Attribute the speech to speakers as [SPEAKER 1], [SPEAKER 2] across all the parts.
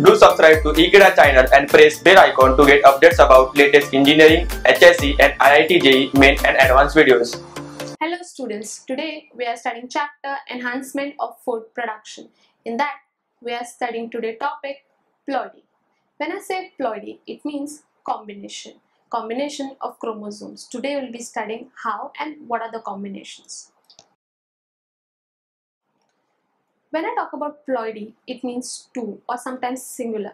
[SPEAKER 1] Do subscribe to Ekeeda channel and press bell icon to get updates about latest engineering, HSC and IIT JEE main and advanced videos.
[SPEAKER 2] Hello students, today we are studying chapter Enhancement of Food Production. In that, we are studying today topic ploidy. When I say ploidy, it means combination. Combination of chromosomes. Today we will be studying how and what are the combinations. When I talk about ploidy, it means two or sometimes singular.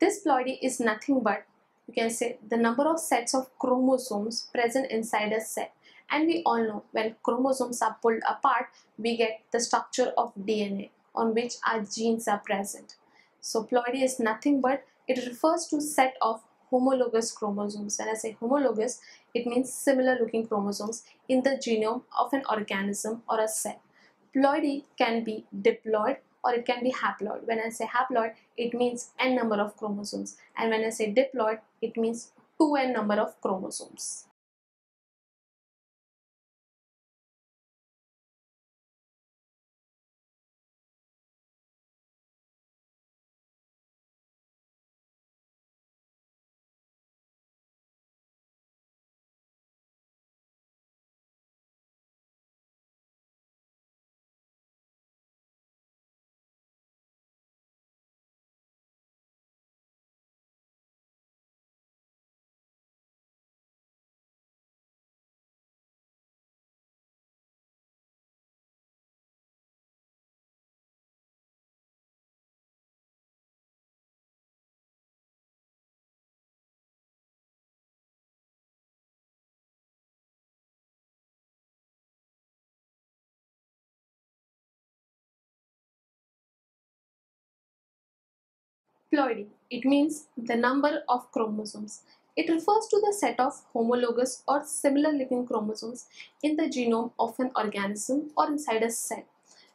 [SPEAKER 2] This ploidy is nothing but, you can say, the number of sets of chromosomes present inside a cell. And we all know when chromosomes are pulled apart, we get the structure of DNA on which our genes are present. So ploidy is nothing but it refers to set of homologous chromosomes. When I say homologous, it means similar looking chromosomes in the genome of an organism or a cell. Ploidy can be diploid or it can be haploid. When I say haploid, it means n number of chromosomes. And when I say diploid, it means 2n number of chromosomes. Ploidy. It means the number of chromosomes. It refers to the set of homologous or similar looking chromosomes in the genome of an organism or inside a cell.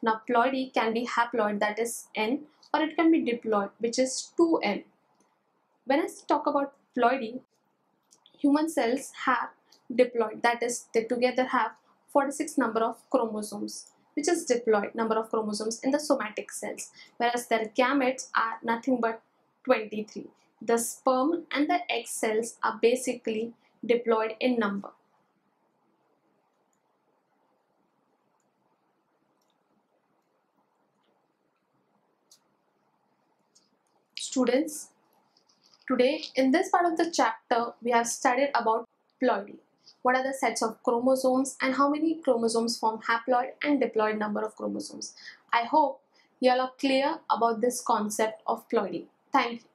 [SPEAKER 2] Now ploidy can be haploid that is n or it can be diploid which is 2n. When I talk about ploidy, human cells have diploid that is they together have 46 number of chromosomes which is diploid number of chromosomes in the somatic cells whereas their gametes are nothing but 23. The sperm and the egg cells are basically diploid in number. Students, today in this part of the chapter we have studied about ploidy. What are the sets of chromosomes and how many chromosomes form haploid and diploid number of chromosomes. I hope you all are clear about this concept of ploidy. Thank you.